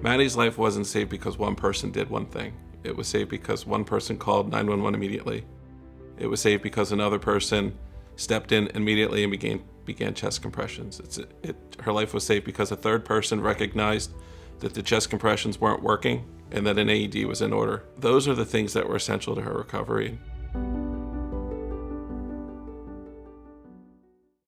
Maddie's life wasn't saved because one person did one thing. It was saved because one person called 911 immediately. It was saved because another person stepped in immediately and began began chest compressions. It's it, her life was saved because a third person recognized that the chest compressions weren't working and that an AED was in order. Those are the things that were essential to her recovery.